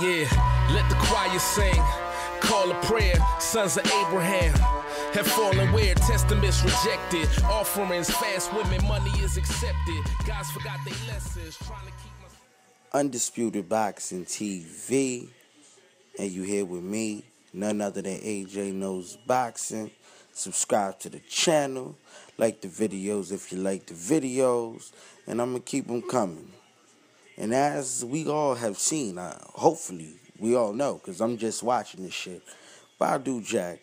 Yeah, let the choir sing. Call a prayer, sons of Abraham have fallen where testaments rejected. Offerings, fast women, money is accepted. Guys forgot their lessons, trying to keep my. Undisputed Boxing TV, and you here with me, none other than AJ Knows Boxing. Subscribe to the channel, like the videos if you like the videos, and I'm gonna keep them coming. And as we all have seen, uh, hopefully we all know, because I'm just watching this shit, Badou Jack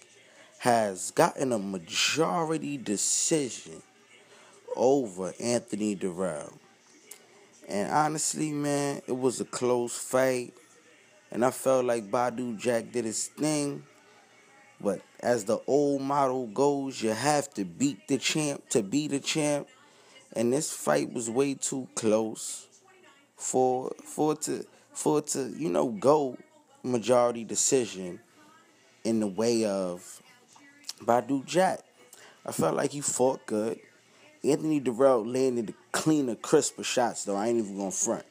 has gotten a majority decision over Anthony Dirrell. And honestly, man, it was a close fight. And I felt like Badou Jack did his thing. But as the old model goes, you have to beat the champ to be the champ. And this fight was way too close for for to for to you know go majority decision in the way of Badou Jack. I felt like he fought good. Anthony Dirrell landed the cleaner, crisper shots though. I ain't even gonna front.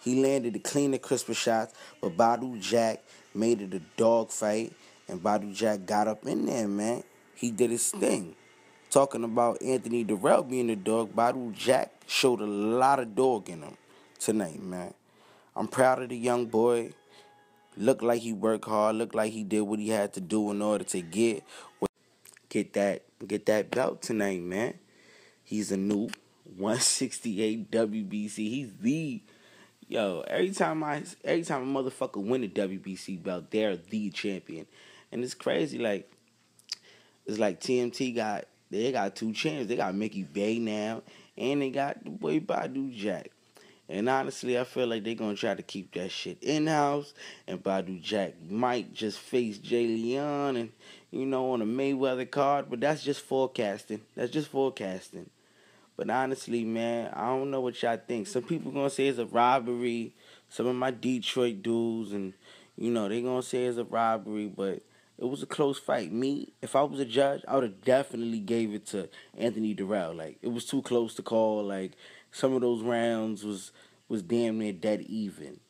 He landed the cleaner, crisper shots, but Badou Jack made it a dog fight, and Badou Jack got up in there, man. He did his thing. Talking about Anthony Dirrell being a dog, Badu Jack showed a lot of dog in him tonight, man. I'm proud of the young boy. Looked like he worked hard. Looked like he did what he had to do in order to get get that get that belt tonight, man. He's a new 168 WBC. He's the yo. Every time I every time a motherfucker win a WBC belt, they're the champion, and it's crazy. Like it's like TMT got they got two champs. They got Mickey Bey now, and they got the boy Badou Jack. And honestly, I feel like they're gonna try to keep that shit in house. And Badou Jack might just face J'Leon and you know on a Mayweather card, but that's just forecasting. That's just forecasting. But honestly, man, I don't know what y'all think. Some people gonna say it's a robbery. Some of my Detroit dudes and you know they gonna say it's a robbery, but it was a close fight. Me, if I was a judge, I would have definitely gave it to Anthony Dirrell. Like it was too close to call. Like some of those rounds was was damn near dead even.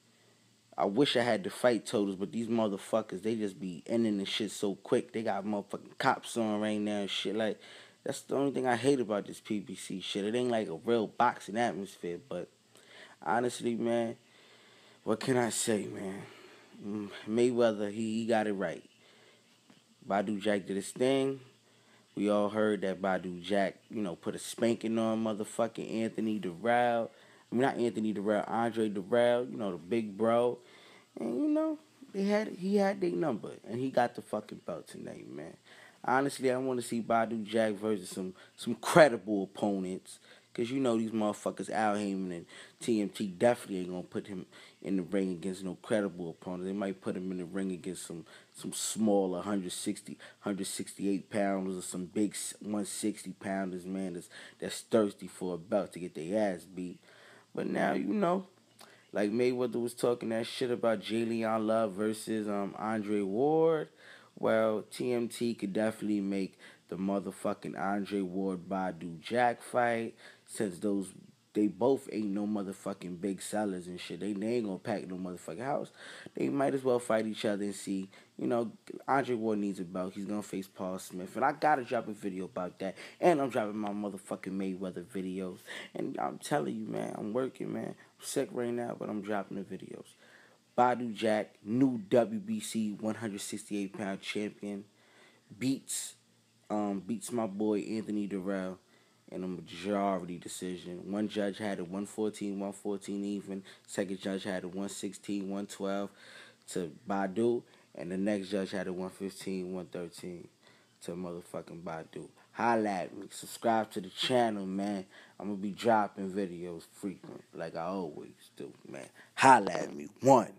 I wish I had the fight totals, but these motherfuckers, they just be ending the shit so quick. They got motherfucking cops on right now and shit. Like, that's the only thing I hate about this PBC shit. It ain't like a real boxing atmosphere, but honestly, man, what can I say, man? Mm, Mayweather, he, he got it right. Badou Jack did his thing. We all heard that Badou Jack, you know, put a spanking on motherfucking Anthony Dirrell. I mean, not Anthony Dirrell, Andre Dirrell, you know, the big bro. And, you know, they had he had their number, and he got the fucking belt tonight, man. Honestly, I want to see Badou Jack versus some some credible opponents. Cause you know these motherfuckers Al Haymon and TMT definitely ain't gonna put him in the ring against no credible opponent. They might put him in the ring against some some smaller 160, 168 pounders or some big 160 pounders, man, that's that's thirsty for a belt to get their ass beat. But now you know, like Mayweather was talking that shit about J'Leon Love versus um Andre Ward. Well, TMT could definitely make the motherfucking Andre Ward Badou Jack fight since those they both ain't no motherfucking big sellers and shit. They, they ain't gonna pack no motherfucking house. They might as well fight each other and see. You know, Andre Ward needs a belt. He's gonna face Paul Smith. And I gotta drop a video about that. And I'm dropping my motherfucking Mayweather videos. And I'm telling you, man, I'm working, man. I'm sick right now, but I'm dropping the videos. Badou Jack, new WBC 168 pound champion, beats um beats my boy Anthony Dirrell in a majority decision. One judge had a 114, 114 even. Second judge had a 116, 112 to Badou. And the next judge had a 115, 113 to motherfucking Badou. Holla at me. Subscribe to the channel, man. I'm going to be dropping videos frequent like I always do, man. Holla at me. One.